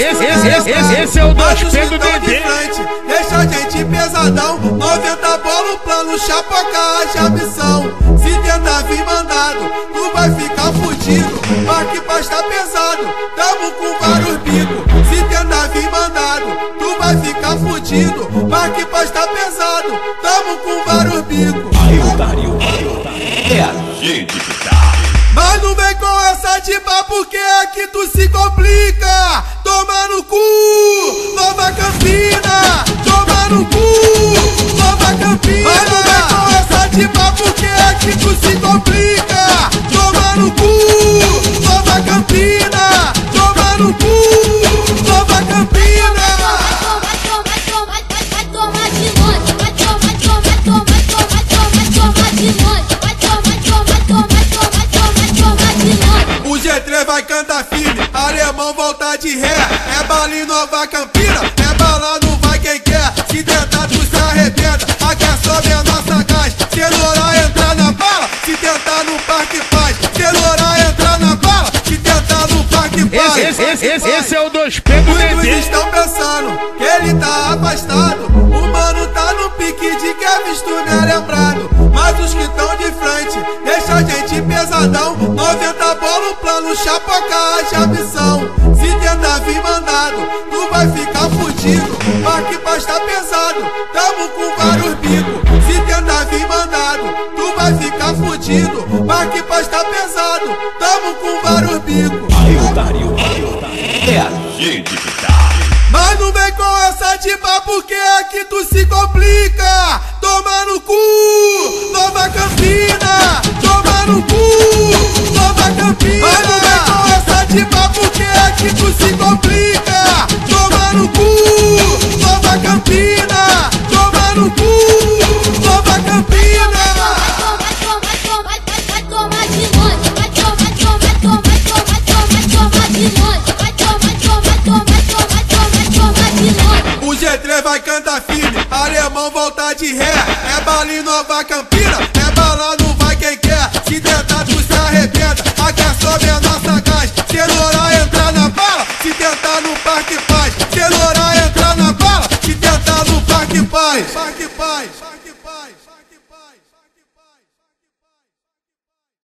Esse, esse, esse, esse, esse é o Dois Pedro Dedê. Deixa a gente pesadão. 90 bola plano, chapoca a missão. Se tentar vir mandado, tu vai ficar fudido. Marque pasta pesado, tamo com vários bicos. Se tentar vir mandado, tu vai ficar fudido. Marque pasta pesado, tamo com vários bicos. Aí, otário, é a gente que tá. Mas não vem com tipa porque aqui tu se complica. Toma no cu, Nova Campina. Toma no cu, Nova Campina. O G3 vai cantar firme, alemão volta de ré. É bala em Nova Campina, é Esse, esse, esse, esse é o Dois Pedro Muitos Dedê. estão pensando que ele tá afastado. O mano tá no pique de Kevin tu não é lembrado. Mas os que tão de frente, deixa a gente pesadão. 90 bola o plano, chapoca a missão. Se tentar vir mandado, tu vai ficar fudido. Marque pasta pesado, tamo com vários bicos. Se tentar vir mandado, tu vai ficar fudido. Marque pasta pesado, tamo com vários bicos. Aí, otário, Mas não vem com essa tipa porque aqui tu se complica. Toma no cu, Nova Campina. Toma no cu, Nova Campina. Mas não vem com essa tipa porque aqui tu se complica. G3 vai cantar firme, alemão volta de ré. É balinho Nova Campina, é bala não vai quem quer. Se tentar tu se arrebenta, aqui é sobre a nossa gás. Cenoura entrar na bala, se tentar no parque paz. Cenoura entrar na bala, se tentar no parque paz. Parque paz. Parque paz.